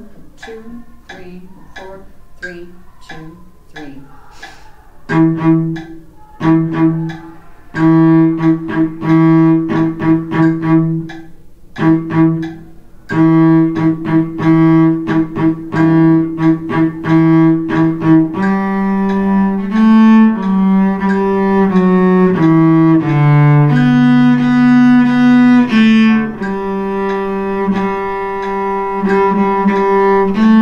two, two, three, four, three, two, three. Mm-hmm.